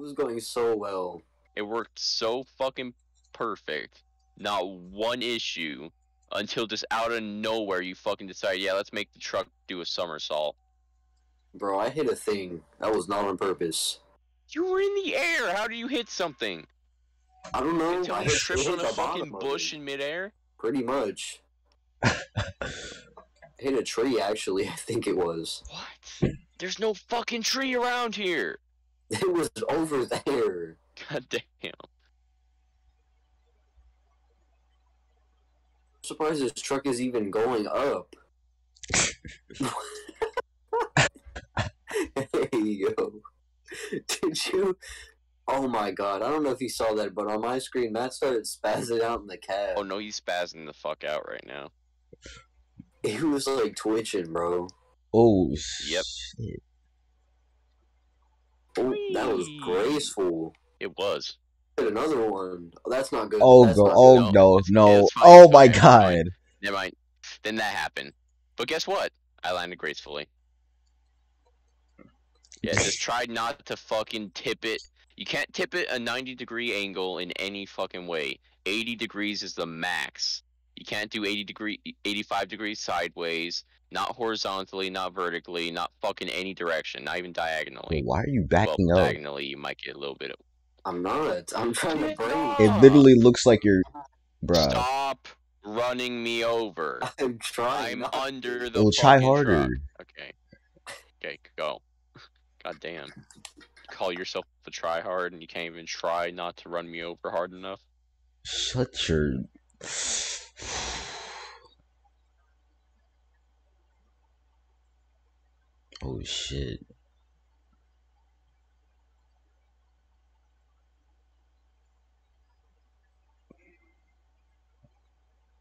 was going so well. It worked so fucking perfect. Not one issue until just out of nowhere you fucking decide, yeah, let's make the truck do a somersault. Bro, I hit a thing. That was not on purpose. You were in the air. How do you hit something? I don't know. Until I you hit, tripped hit on a fucking bush in midair. Pretty much. hit a tree, actually, I think it was. What? There's no fucking tree around here. It was over there. God damn. surprised this truck is even going up. hey, yo. Did you? Oh my god, I don't know if you saw that, but on my screen, Matt started spazzing out in the cab. Oh no, he's spazzing the fuck out right now. He was like twitching, bro. Oh Yep. shit. Oh, that was graceful. It was. Hit Another one. Oh, that's not good. Oh That's go not oh good. no It's- no. it's fine, Oh my okay, it's fine. god. Never mind. Then that happened. But guess what? I landed gracefully. Yeah, just try not to fucking tip it. You can't tip it a 90 degree angle in any fucking way. 80 degrees is the max. You can't do 80 degree 85 degrees sideways, not horizontally, not vertically, not fucking any direction, not even diagonally. Why are you Well, backing up? diagonally you might get a little bit of I'm not. I'm trying to Get break. It literally looks like you're bruh. Stop running me over. I'm trying. I'm under the Well try harder. truck. Okay. Okay, go. God damn. Call yourself a try hard and you can't even try not to run me over hard enough. Shut your Oh shit.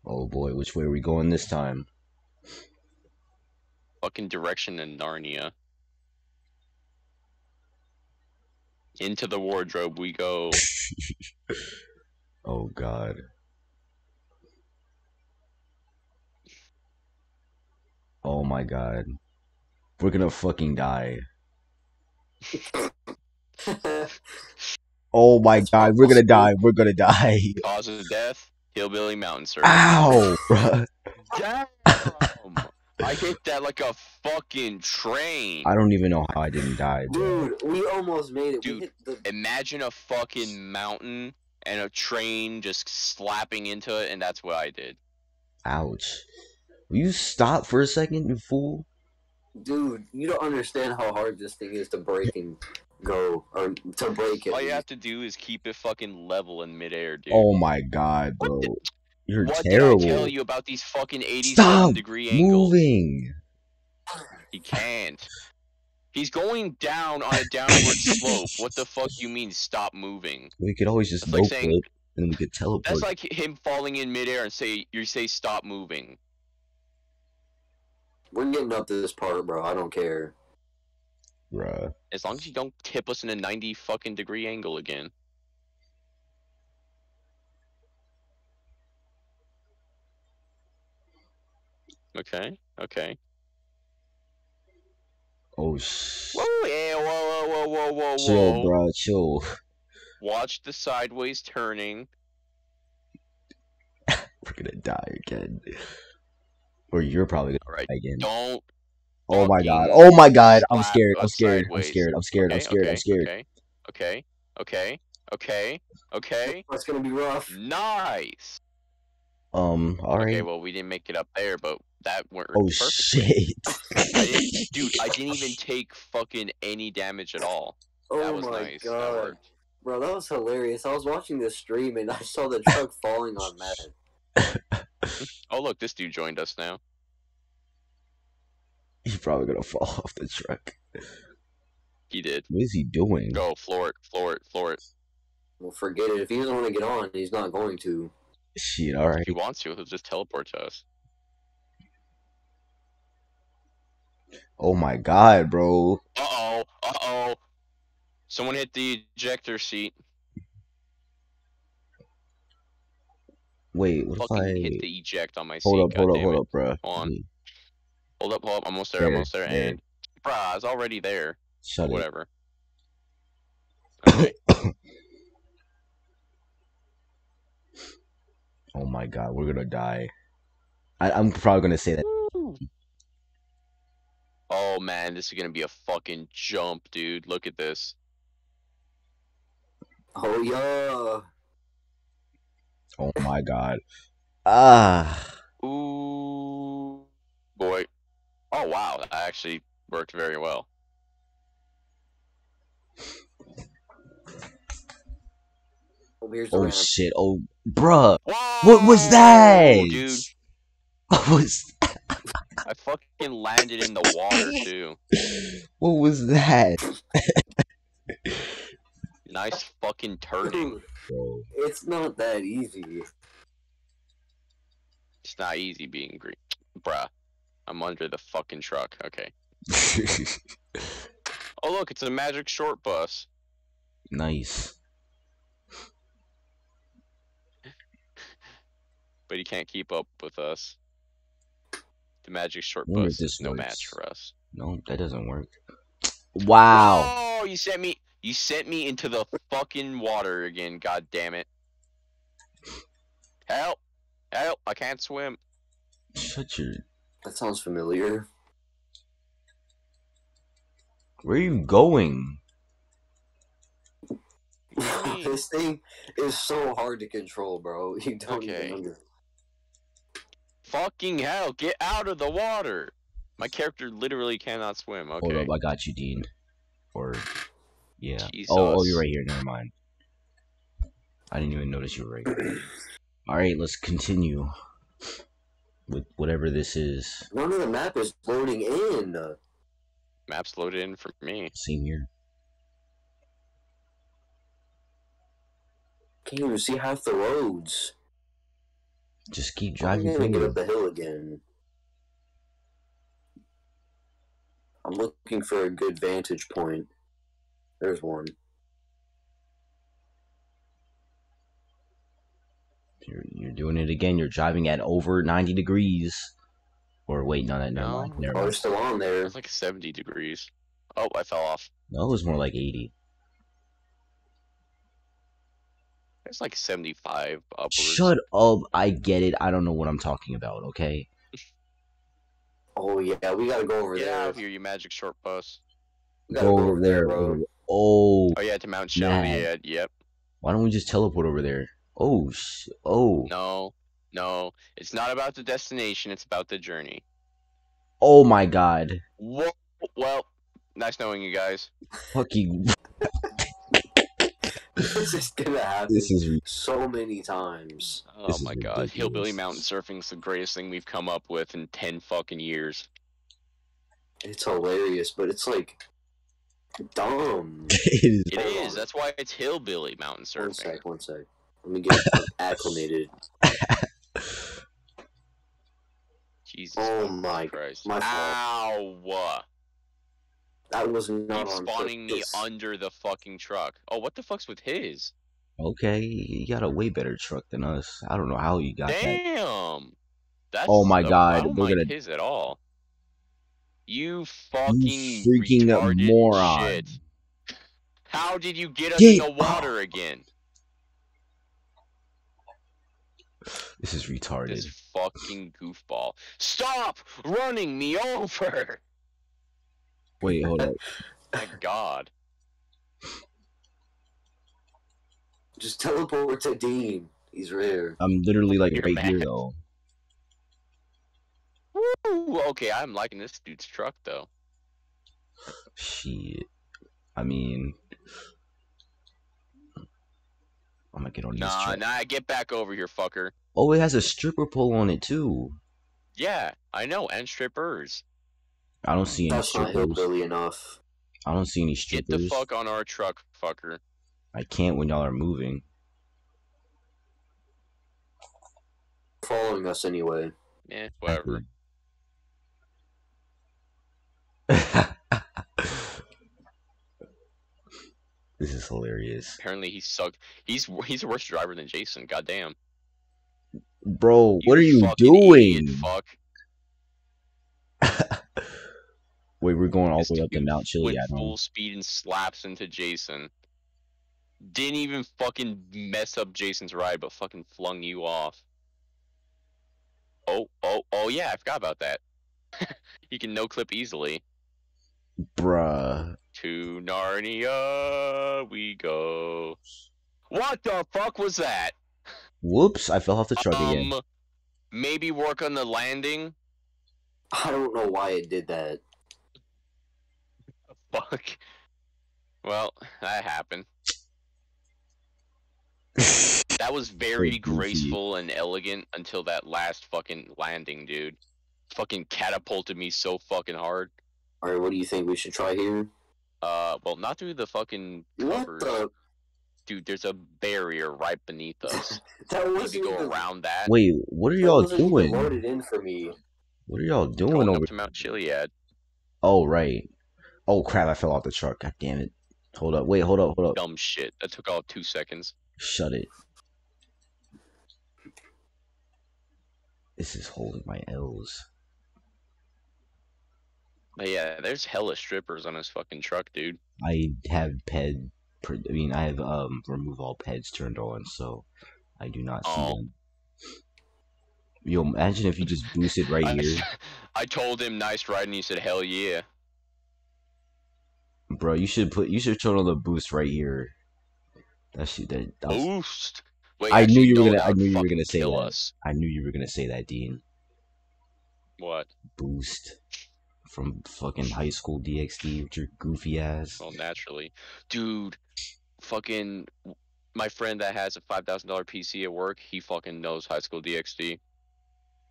Oh boy, which way are we going this time? Fucking direction in Narnia. Into the wardrobe we go. Oh god. Oh my god. We're gonna fucking die. Oh my god, we're gonna die. We're gonna die. Cause of death, Hillbilly Mountain Surf. Ow, bruh. Damn! I hit that like a fucking train. I don't even know how I didn't die, bro. Dude, we almost made it. Dude, we hit the. Imagine a fucking mountain and a train just slapping into it, and that's what I did. Ouch. Will you stop for a second, you fool? Dude, you don't understand how hard this thing is to break and go, or to break it. All you have to do is keep it fucking level in midair, dude. Oh my god, What bro. the- You're what terrible. did I tell you about these fucking 87 Stop degree angles? Moving. He can't. He's going down on a downward slope. What the fuck you mean stop moving? We could always just That's like saying- flip and then we could teleport. That's like him falling in midair and say you say stop moving. We're getting up to this part, bro. I don't care. Bruh. As long as you don't tip us in a 90 fucking degree angle again. Okay, okay. Oh sh. Whoa, yeah, whoa, whoa, whoa, whoa, whoa, Chill, bro. Chill. Watch the sideways turning. We're gonna die again. Or you're probably gonna Alright, die again. don't. Oh my god. Oh my god. I'm scared. I'm scared. I'm scared. I'm scared. I'm scared. I'm scared. Okay, okay, okay, okay, okay. That's gonna be rough. Nice. Um. All Okay, well we didn't make it up there, but that worked Oh shit. Dude, I didn't even take fucking any damage at all. Oh my nice. God, worked. bro, that was hilarious. I was watching this stream and I saw the truck falling on Matt. Oh look, this dude joined us now. He's probably gonna fall off the truck. He did. What is he doing? Go, floor it, floor it, floor it. Well, forget it. If he doesn't want to get on, he's not going to. Shit. All right. If he wants to, he'll just teleport to us. Oh my god, bro. Uh oh, uh oh. Someone hit the ejector seat. Wait. What if Fucking I hit the eject on my hold seat. up? Hold up. Hold up, bro. Hold on. Hold up, hold up. I'm almost there, I'm There, almost there. there. And, bruh, I was already there. Shut it. Whatever. oh my god, we're gonna die. I'm probably gonna say that. Oh man, this is gonna be a fucking jump, dude. Look at this. Oh yeah. Oh my god. Ah. Ooh, boy. Oh wow, that actually worked very well. Oh, Oh shit. Oh, bruh. Whoa, What was that? dude? What was I fucking landed in the water too. what was that, Nice fucking turding. bro? It's not that easy. It's not easy being green, bruh. I'm under the fucking truck. Okay. Oh look, it's a magic short bus. nice. but he can't keep up with us. The magic short bus this is no works. match for us. No, that doesn't work. Wow. Oh, you sent me. You sent me into the fucking water again. God damn it! Help! Help! I can't swim. Shut your. That sounds familiar. Where are you going? this thing is so hard to control, bro. You don't Okay. even under. Fucking hell! Get out of the water. My character literally cannot swim. okay. Hold Okay. up, I got you, Dean. Or, yeah. Oh, oh, you're right here. Never mind. I didn't even notice you were right. here. All right, let's continue with whatever this is. None of the map is loading in. Maps loaded in for me. Same here. Can't even see half the roads. Just keep I'm driving gonna get up the hill again. I'm looking for a good vantage point. There's one. You're, you're doing it again. You're driving at over 90 degrees. Or wait, no, no, never No. mind. Never Oh, mind. it's still on there. It's like 70 degrees. Oh, I fell off. No, it was more like 80. It's like 75 upwards. Shut up. I get it. I don't know what I'm talking about, okay? Oh yeah, we gotta go over Get there. out of here, you magic short bus. We gotta Go over there. bro. Over- Oh, Oh yeah, to Mount Shelby. Yeah, yep. why don't we just teleport over there? Oh, sh- oh, No, no. It's not about the destination. It's about the journey. oh my god. Whoa. Well, nice knowing you guys. Fucking, this is gonna happen this is so many times. Oh This my god, hillbilly ridiculous. mountain surfing's the greatest thing we've come up with in 10 fucking years. It's hilarious, but it's like dumb. it is. It Hold is. on. That's why it's hillbilly mountain surfing. One sec, one sec. Let me get acclimated. Jesus Oh my, Christ. my fault. Ow! that was not Keep on spawning me under the fucking truck. Oh, what the fuck's with his? Okay, you got a way better truck than us. I don't know how you got that. Damn! That's Oh my so- God, I don't like gonna- his at all. You fucking freaking moron. Shit. How did you get us Get- in the water again? This is retarded. This fucking goofball. Stop running me over! Wait, hold up. My god. Just teleport to Dean. He's rare. I'm literally like You're right here though. Woo! Okay, I'm liking this dude's truck though. Shit. I mean, I'm gonna get on this Nah, truck. nah, get back over here, fucker. Oh, it has a stripper pole on it too. Yeah, I know, and strippers. I don't see any That's not strippers. hillbilly enough. I don't see any strippers. Get the fuck on our truck, fucker. I can't when y'all are moving. Following us anyway. Eh, whatever. This is hilarious, Apparently he sucked. He's he's a worse driver than Jason. Goddamn. bro. What are you doing? idiot, fuck. Wait, we're going all the way up to Mount Went Chiliad. huh? full speed and slaps into Jason. Didn't even fucking mess up Jason's ride, but fucking flung you off. Oh, oh, oh yeah, I forgot about that. you can no clip easily. Bruh. To Narnia we go. What the fuck was that? Whoops, I fell off the truck again. Um, maybe work on the landing. I don't know why it did that. Fuck. Well, that happened. That was very goofy. graceful and elegant until that last fucking landing, dude. Fucking catapulted me so fucking hard. All right, what do you think we should try here? Uh, well, not through the fucking What covers. the? Dude, there's a barrier right beneath us. That wasn't go even, around that. Wait, what are y'all doing? loaded in for me. What are y'all doing Going over? up to Mount Chiliad. Oh right. Oh crap! I fell off the truck. God damn it. Hold up. Wait. Hold up. Hold up. Dumb shit. That took all two seconds. Shut it. This is holding my L's. But yeah, there's hella strippers on his fucking truck, dude. I have ped. I mean, I have um remove all peds turned on, so I do not see Oh. them. Yo, imagine if you just boosted right I, here, I told him nice ride, and he said hell yeah. bro. You should put. You should turn on the boost right here. That shit. That, that was, Boost. Wait, I knew you were gonna- I knew you were gonna say kill that. us. I knew you were gonna say that, Dean. What? Boost from fucking high school DxD with your goofy ass. Well, naturally, dude. Fucking, my friend that has a five thousand dollar PC at work, he fucking knows high school DxD.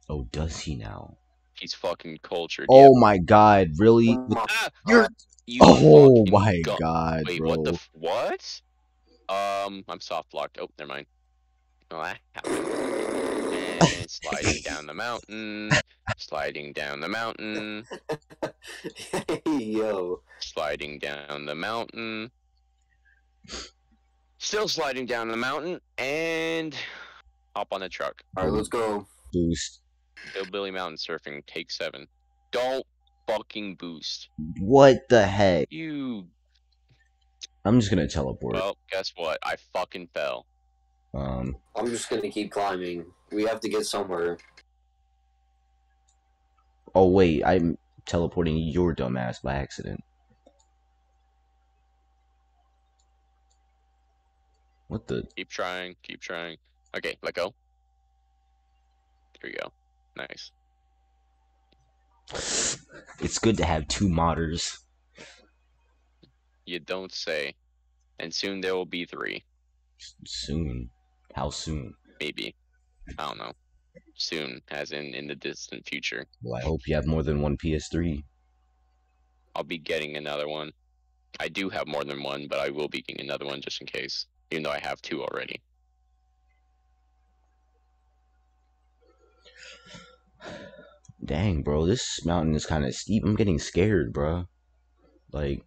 Oh, does he now? He's fucking cultured. Oh my god, really? Oh my Ah, You're- you Oh my god, Wait, bro. what the f- what? Um, I'm soft locked. Oh, never mind. Oh. And sliding down the mountain, sliding down the mountain, hey, yo. sliding down the mountain, still sliding down the mountain, and hop on the truck. All right, let's go. Boost. Hillbilly Mountain Surfing, take seven. Don't fucking boost. What the heck? You. I'm just gonna teleport. Well, guess what? I fucking fell. Um, I'm just gonna keep climbing. We have to get somewhere. oh wait, I'm teleporting your dumbass by accident. What the? Keep trying, keep trying. Okay, let go. There you go. Nice. It's good to have two modders. You don't say. And soon there will be three. Soon. How soon? Maybe. I don't know. Soon, as in in the distant future. Well, I hope you have more than one PS3. I'll be getting another one. I do have more than one, but I will be getting another one just in case. Even though I have two already. Dang, bro, this mountain is kind of steep. I'm getting scared, bro. Like,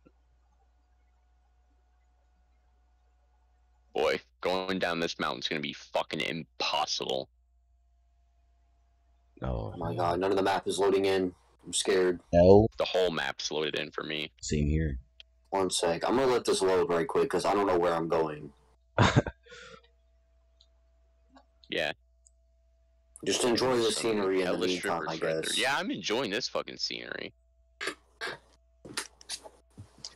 Boy, going down this mountain's gonna be fucking impossible. oh, Oh my god, none of the map is loading in. I'm scared. L. The whole map's loaded in for me. Same here. One sec. I'm gonna let this load right quick because I don't know where I'm going. Yeah. Just enjoy the some scenery in the meantime, strippers I right guess. Yeah, I'm enjoying this fucking scenery.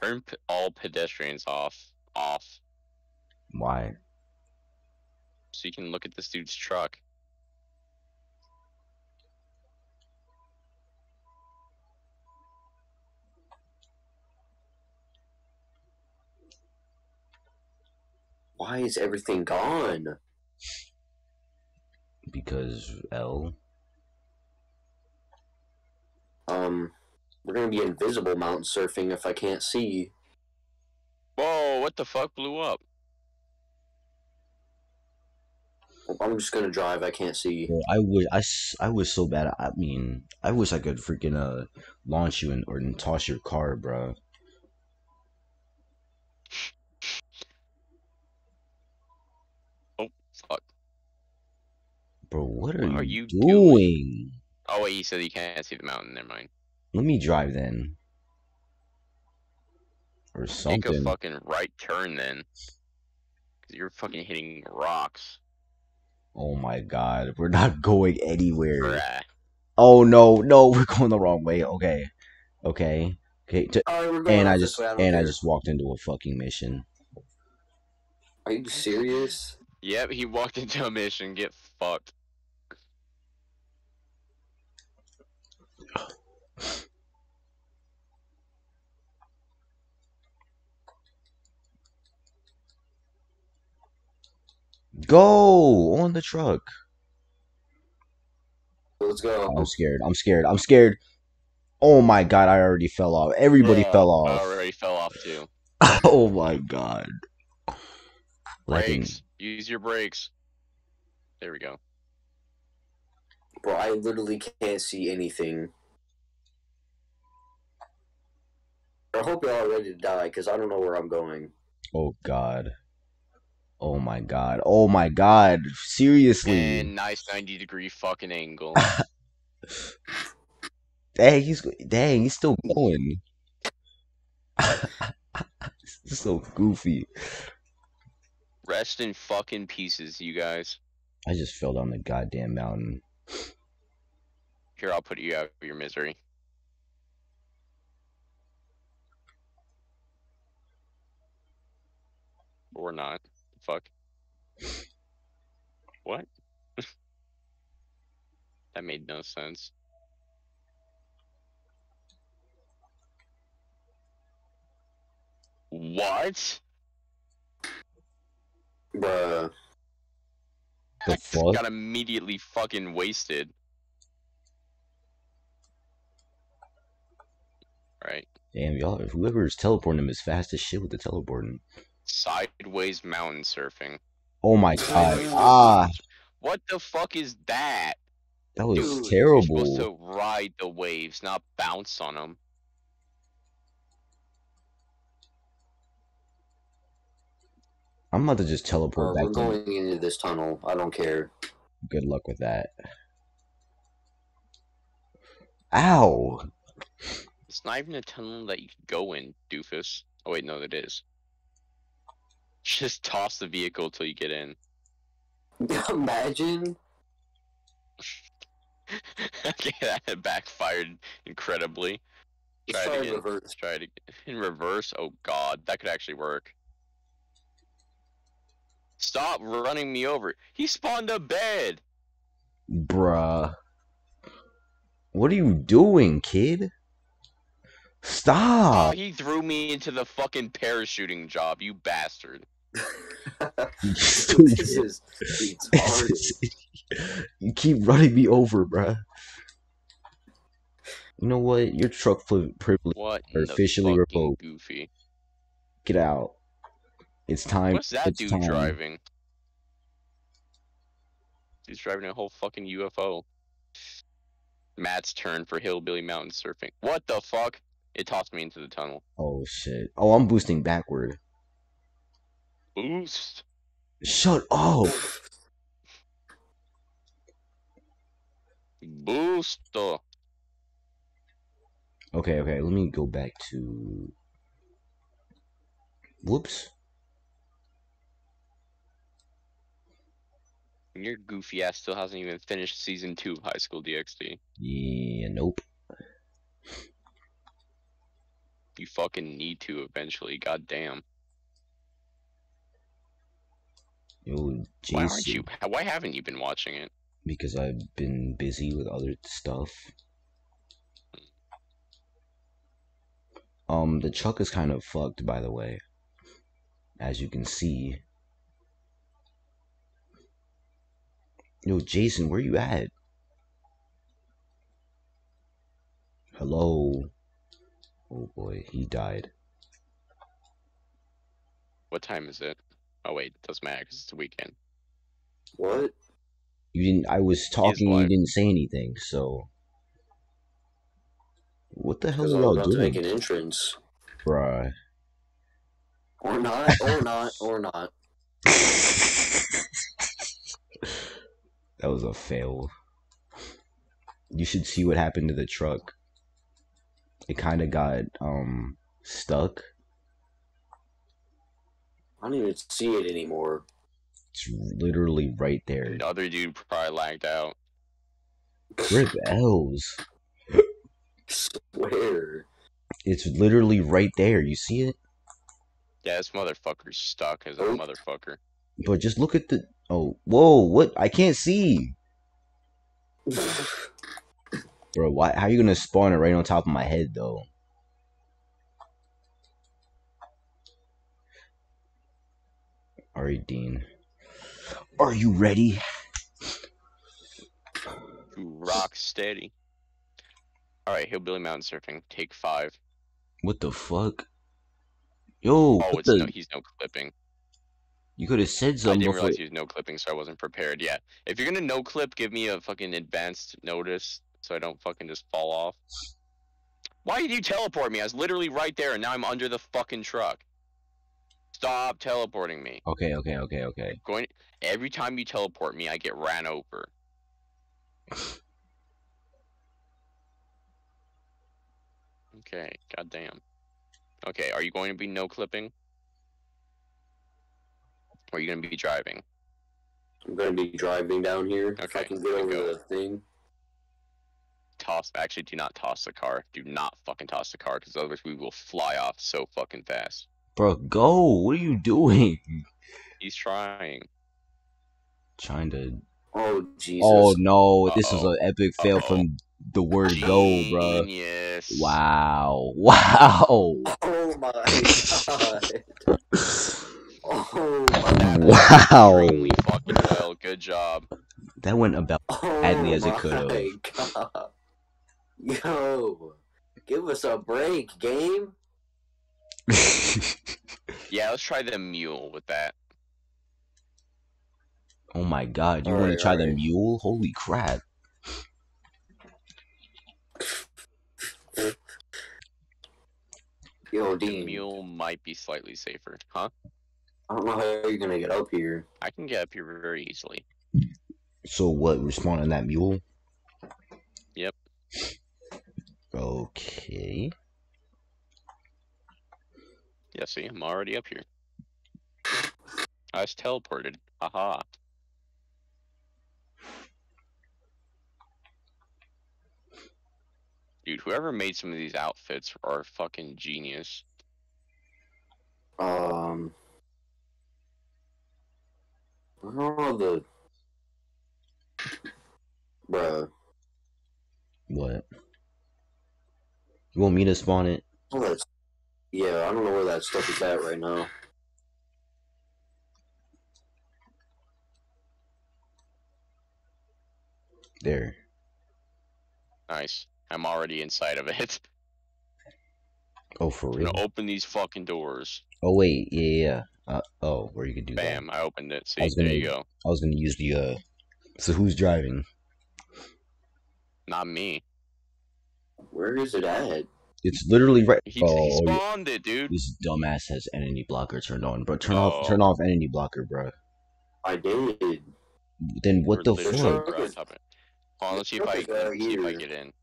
Turn p- all pedestrians off, off, Why? So you can look at this dude's truck. Why is everything gone? Because L. Um, we're gonna be invisible mountain surfing if I can't see. Whoa! What the fuck blew up? I'm just gonna drive. I can't see. Bro, I wish I, I was so bad. I mean, I wish I could freaking uh launch you and or and toss your car, bro. Oh fuck! Bro, what are, What are you, you doing? doing? Oh wait, he said you can't see the mountain. Never mind. Let me drive then, or Make something. a fucking right turn then. because you're fucking hitting rocks. Oh my god, we're not going anywhere. Bruh. Oh no, no, we're going the wrong way. Okay, okay, okay. T- Alright, and I just this way, don't and I just walked into a fucking mission. Are you serious? Yep, he walked into a mission. Get fucked. Go on the truck. Let's go. I'm scared. I'm scared. I'm scared. Oh my god, I already fell off. Everybody Bruh, fell I off. already fell off too. oh my god. Brakes. Use your brakes. There we go. Bro, I literally can't see anything. I hope you're all ready to die, because I don't know where I'm going. oh god. Oh my god. Oh my god. Seriously. And nice 90 degree fucking angle. Dang, he's dang, he's still going. this is so goofy. Rest in fucking pieces, you guys. I just fell down the goddamn mountain. Here, I'll put you out of your misery. Or not. Fuck. What? that made no sense. What? Bruh. The I just fuck? got immediately fucking wasted. Right. Damn, y'all, whoever's teleporting him is fast as shit with the teleporting. Sideways mountain surfing. Oh my god. Ah, What the fuck is that? that was Dude, You're supposed terrible. to ride the waves, not bounce on them. I'm about to just teleport Bro, back we're to going into this tunnel. I don't care. good luck with that. Ow! It's not even a tunnel that you can go in, doofus. Oh wait, no, it is. Just toss the vehicle till you get in. Imagine. okay, that backfired incredibly. Let's Try it try again. reverse. Try it again. In reverse? Oh god, that could actually work. Stop running me over. He spawned a bed. Bruh. What are you doing, kid? Oh, Stop! he threw me into the fucking parachuting job, you bastard. You this stupid. is retarded. you keep running me over, bruh. You know what? Your truck flip privilege. What Are in the officially fucking revoked. goofy? Get out. It's time. What's that it's dude time. driving? He's driving a whole fucking UFO. Matt's turn for hillbilly mountain surfing. What the fuck? It tossed me into the tunnel. Oh shit. Oh, I'm boosting backward. Boost. Shut up. Boost. Okay, okay. Let me go back to. Whoops. Your goofy ass still hasn't even finished season two of High School DxD. Yeah, nope. You fucking need to eventually. Goddamn. Yo, Why aren't Jason. you? Why haven't you been watching it? Because I've been busy with other stuff. Um, the truck is kind of fucked, by the way. As you can see. Yo, Jason, where you at? Hello? Oh boy, he died. What time is it? Oh wait, it doesn't matter because it's a weekend. What? You didn't. I was talking. You alive. didn't say anything. So, what the hell are I'm y'all about to make doing, an entrance. bruh? Or not, or not, or not. that was a fail. You should see what happened to the truck. It kind of got um stuck. I don't even see it anymore. It's literally right there. The other dude probably lagged out. Rip L's. Swear. It's literally right there. You see it? Yeah, this motherfucker's stuck as a Oh. motherfucker. But just look at the. Oh, whoa! What? I can't see, bro. Why? How are you gonna spawn it right on top of my head, though? All right, Dean. Are you ready? Rock steady. Alright, Hillbilly Mountain Surfing. Take five. What the fuck? Yo, Oh, what it's the- no, he's no clipping. you could have said something. I didn't before. realize he was no clipping, so I wasn't prepared. Yeah, if you're gonna no clip, give me a fucking advanced notice so I don't fucking just fall off. Why did you teleport me? I was literally right there, and now I'm under the fucking truck. Stop teleporting me. Okay, okay, okay, okay. Going every time you teleport me, I get ran over. Okay, goddamn. Okay, are you going to be no clipping? Or are you gonna be driving? I'm gonna be driving down here. if I can get there over go. the thing. Toss. Actually, do not toss the car. Do not fucking toss the car, because otherwise we will fly off so fucking fast. Bro, go. What are you doing? He's trying. Trying to. Oh, oh Jesus! Oh no! This is an epic fail Uh-oh. from the word go, bro. Genius. Wow! Wow! Oh my god! Oh my Wow! Extremely fucking well. Good job. That went about. Oh Badly as it could've. Yo, give us a break, game. Yeah, let's try the mule with that. oh my god! You want to Alright, try the mule? Holy crap! Yo, The Dean. mule might be slightly safer, huh? I don't know how you're gonna get up here. I can get up here very easily. So what? We're spawning that mule? Yep. Okay. Yeah, see, I'm already up here. I was teleported. Haha. Dude, whoever made some of these outfits are fucking genius. Um, I don't know the. Bruh. What? You want me to spawn it? Oh, that's, yeah, I don't know where that stuff is at right now. There. Nice. I'm already inside of it. Oh, for I'm real? gonna open these fucking doors. Oh wait, yeah, yeah. yeah. Uh, oh, where you could do that? Bam, I opened it. See, there gonna- you go. I was gonna use the uh. So who's driving? Not me. Where is it at? It's literally right. He, oh, he spawned it, dude. this dumbass has enemy blocker turned on, bro. Turn Oh. off, turn off enemy blocker, bro. I did. Then what the We're literally fuck? right on top of it. Hold on, let's see if I Truck is right let's see if I get in.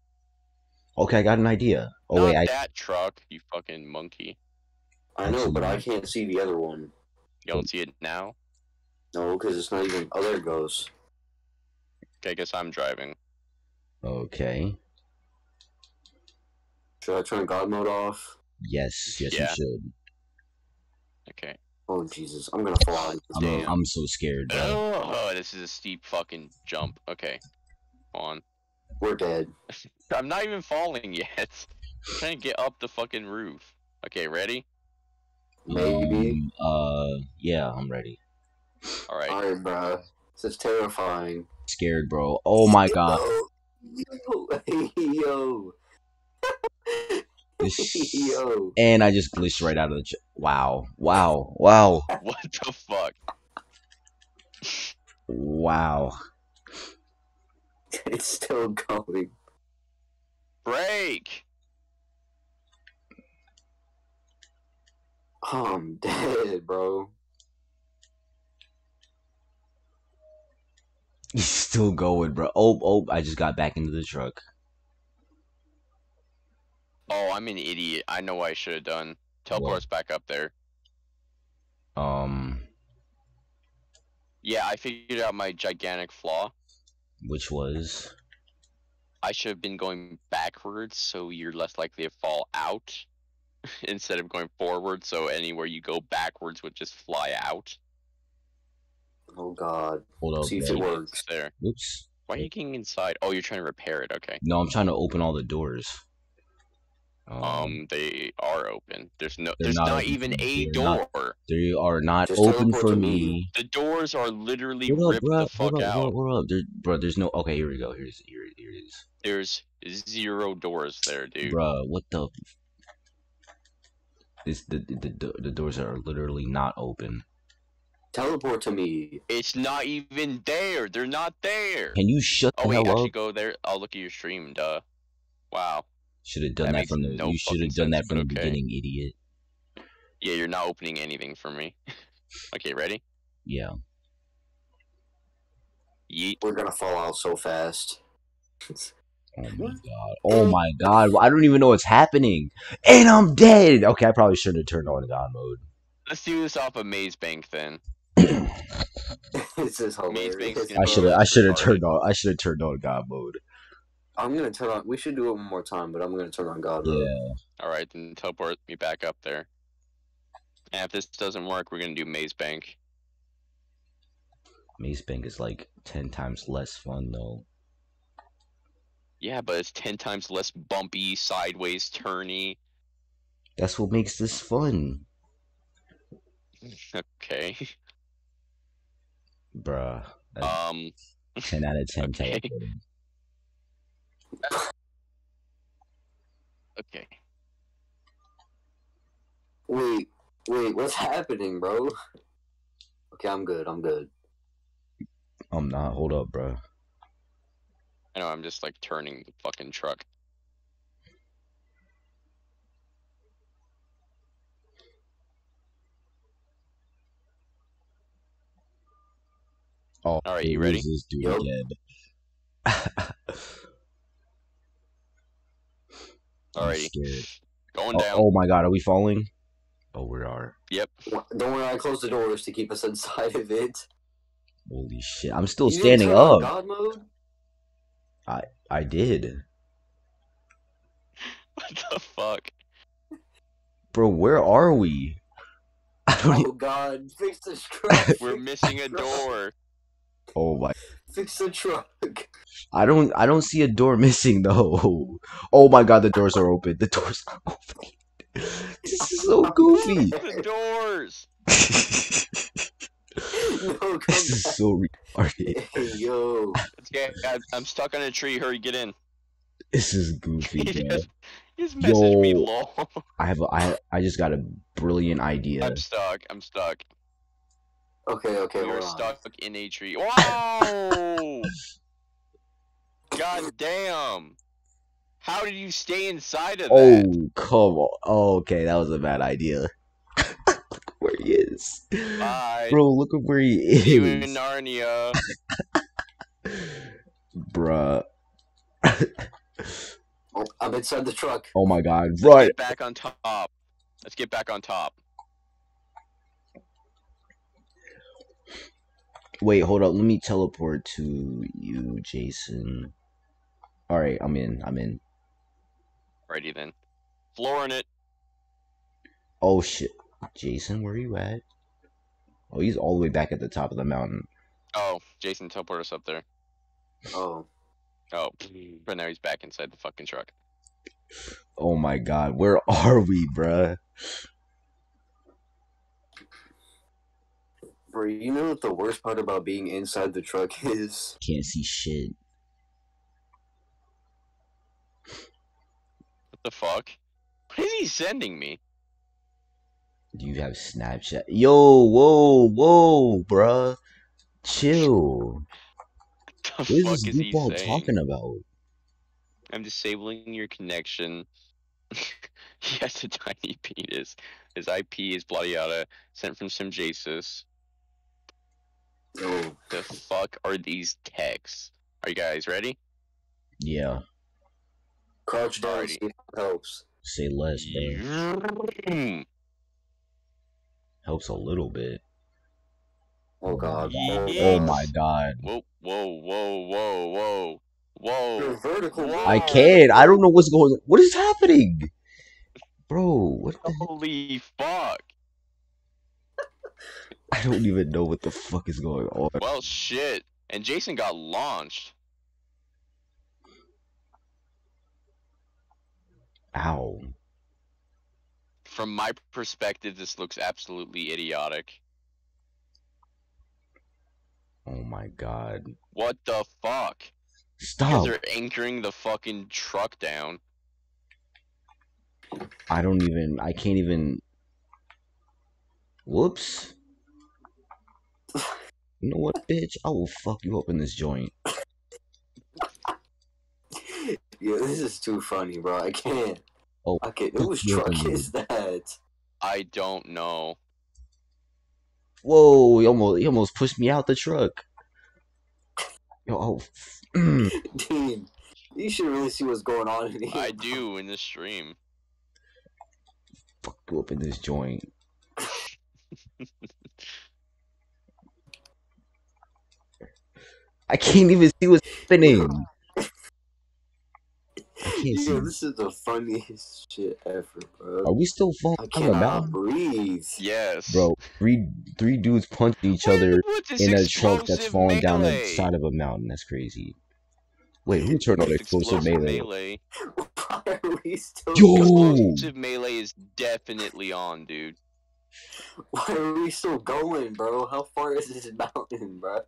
Okay, I got an idea. Oh Not wait, I that truck, you fucking monkey. I know, but I can't see the other one. You don't see it now? No, because it's not even. Oh, there it goes. Okay, I guess I'm driving. okay. Should I turn God mode off? Yes, yes, Yeah. you should. Okay. Oh Jesus, I'm gonna fall. I'm, Damn. I'm so scared, bro. Oh, this is a steep fucking jump. Okay. Hold on. We're dead. I'm not even falling yet. I'm trying to get up the fucking roof. Okay, ready? Maybe. Um, uh, yeah, I'm ready. Alright. Alright, bro. This is terrifying. Scared, bro. Oh my god. Yo, yo, This- yo. And I just glitched right out of the. Ch- wow, wow, wow, What the fuck? wow. It's still going. Break! Oh, I'm dead, bro. He's still going, bro. Oh, oh, I just got back into the truck. Oh, I'm an idiot. I know what I should have done. Teleport us back up there. Um, Yeah, I figured out my gigantic flaw. which was I should have been going backwards, so you're less likely to fall out instead of going forward. So anywhere you go backwards would just fly out. Oh God. hold up. See if it works. There. Oops. Why are you getting inside? Oh, you're trying to repair it. Okay. No, I'm trying to open all the doors. Um, Um, they are open. There's no. There's not not, even a They're not. door. they are not Just open for me. me. The doors are literally Hold up, ripped bro. the fuck Hold up, out. hold up, hold up. There, bro, there's no. Okay, here we go. Here's here, here it is. There's zero doors there, dude. Bro, what the? This the, the the the doors are literally not open. Teleport to me. It's not even there. They're not there. Can you shut the hell up? Oh wait, hell actually go there. I'll look at your stream. Duh. Wow. Should have done that that, from the. no you should have fucking done that from the okay. beginning, idiot. Yeah, you're not opening anything for me. okay, ready? Yeah. Yeet. We're gonna fall out so fast. Oh my god. Oh my god. I don't even know what's happening, and I'm dead. Okay, I probably shouldn't have turned on God mode. Let's do this off of Maze Bank then. this is Maze Bank's hilarious. I should have. I should have turned on. I should have turned on God mode. I'm gonna turn on. We should do it one more time, but I'm gonna turn on God mode. Yeah. Alright, then teleport me back up there. And if this doesn't work, we're gonna do Maze Bank. Maze Bank is like ten times less fun though. Yeah, but it's ten times less bumpy, sideways, turny. That's what makes this fun, Okay. bruh. Um. ten out of ten okay. teleporting. Okay. Wait, wait, what's happening, bro? Okay, I'm good. I'm good. I'm not. Hold up, bro. I know. I'm just like turning the fucking truck. Oh, All right, you ready? is This dude Yup. again. I'm Alrighty. Going Oh, down. oh my god, are we falling? Oh, we are. Yep. Don't worry, I closed the doors to keep us inside of it. Holy shit! I'm still You didn't standing turn up. God mode? I I did, What the fuck? bro. Where are we? I don't. Oh e- Oh God, fix the truck. We're missing a door. Oh my! Fix the truck. I don't. I don't see a door missing though. Oh my god, the doors are open. The doors are open. This is so goofy. The doors. no, come This is back. so retarded. Hey, yo. Let's. I, I'm stuck on a tree. Hurry, get in. This is goofy, he just, he just messaged me. Yo. Lol. I have. A, I. I just got a brilliant idea. I'm stuck. I'm stuck. Okay, okay, we are on. stuck in a tree. Whoa! God damn! How did you stay inside of Oh that? Oh, come on. Oh, okay, that was a bad idea. look where he is, Bye. bro. Look at where he See you in is, Narnia. bruh. Oh, I'm inside the truck. Oh my god, Let's right? get back on top. Let's get back on top. Wait, hold up. Let me teleport to you, Jason. All right, I'm in. I'm in. Righty then. Flooring it. Oh shit, Jason, where are you at? Oh, he's all the way back at the top of the mountain. Oh, Jason, teleport us up there. Oh, Oh, but now he's back inside the fucking truck. Oh my god, where are we, bruh? Bro, you know what the worst part about being inside the truck is? Can't see shit. What the fuck? What is he sending me? Do you have Snapchat? Yo, whoa, whoa, bruh. Chill. What What the is fuck this is he saying? talking about? I'm disabling your connection. he has a tiny penis. His IP is bloody yada, sent from some Jesus. Oh, The fuck are these texts? Are you guys ready? Yeah, crouch down, Alrighty. see if it helps. say less, bro. Helps a little bit. Oh god. Yeah. Oh my god. Whoa, whoa, whoa, whoa, whoa, whoa. You're vertical. Whoa. I can't. I don't know what's going on. What is happening? Bro, what the Holy fuck. I don't even know what the fuck is going on. Well, shit. And Jason got launched. Ow. From my perspective, this looks absolutely idiotic. Oh my god. What the fuck? Stop. they're anchoring the fucking truck down. I don't even I can't even Whoops. You know what, bitch? I will fuck you up in this joint. Yeah, this is too funny, bro. I can't. Oh, Okay, fuck whose you truck in is that? I don't know. Whoa, he almost he almost pushed me out the truck. Yo, oh, mm. f- Dean, you should really see what's going on in here. I do in this stream. fuck you up in this joint. I can't even see what's happening. I can't see. Yo, this is the funniest shit ever, bro. Are we still falling I down the cannot mountain? breathe. Yes. Bro, three three dudes punched each other in a truck that's explosive falling down the side of a mountain. That's crazy. Wait, who turned on What's explosive melee? melee? Why are we still Yo! going? Explosive melee is definitely on, dude. Why are we still going, bro? How far is this mountain, bro?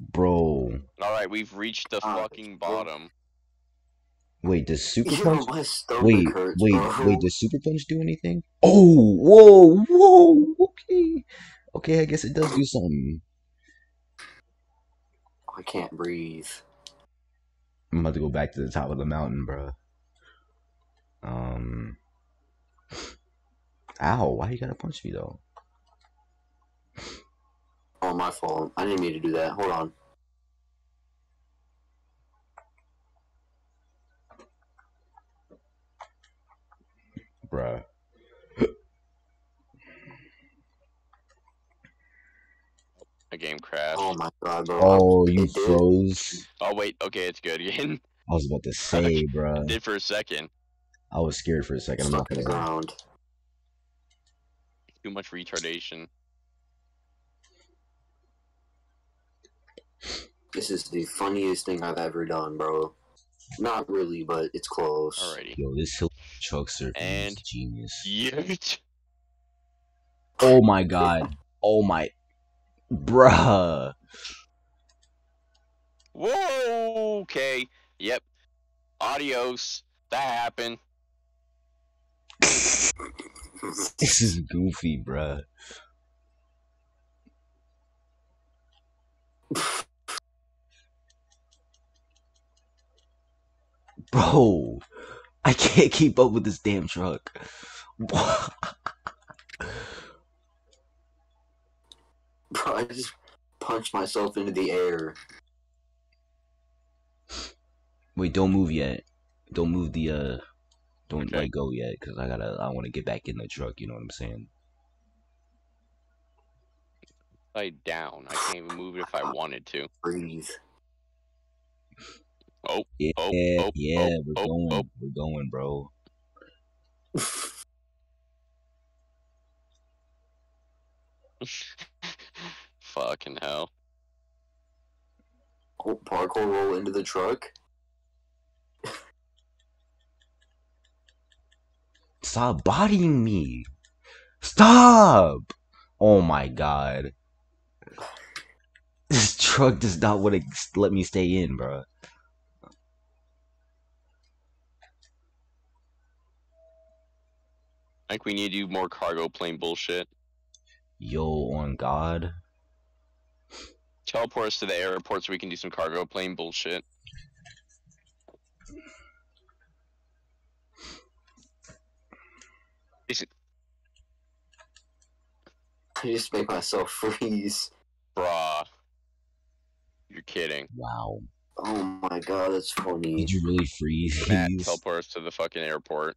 Bro, Alright, we've reached the Ah, fucking bottom. wait, does Super Yo, Punch? my stomach Wait, hurts, wait, bro. wait, does Super Punch do anything? Oh, whoa, whoa, okay. Okay, I guess it does do something. I can't breathe. I'm about to go back to the top of the mountain, bro. Um. Ow, why you gotta punch me though? Oh, my fault. I didn't mean to do that. Hold on. Bruh. A game crashed. Oh my god, bro. Oh, you It did. froze. Oh wait, okay, it's good again. I was about to say, bruh. Did for a second. I was scared for a second. I'm not Stuck in the gonna lie. Ground. Too much retardation. This is the funniest thing I've ever done, bro. Not really, but it's close. Alrighty. Yo, this hill truck surfing is genius. Yeet. Oh my god. Oh my. Bruh. Whoa. Okay. Yep. Adios. That happened. This is goofy, bruh. Bro, I can't keep up with this damn truck. Bro, I just punched myself into the air. Wait, don't move yet. Don't move the uh. Don't Okay. let go yet, cause I gotta. I want to get back in the truck. You know what I'm saying? Upside down. I can't even move it if I wanted to. Breathe. Oh. Yeah, Oh, oh, yeah, oh, we're oh, going. oh. We're going, bro. Fucking hell. Oh, parkour roll into the truck. Stop bodying me. Stop. Oh my god. This truck does not want to let me stay in, bro. I think we need to do more cargo plane bullshit. Yo, on God. Teleport us to the airport so we can do some cargo plane bullshit. I just make myself freeze. Bruh. You're kidding. Wow. Oh my god, that's funny. Did you really freeze? Matt, teleport us to the fucking airport.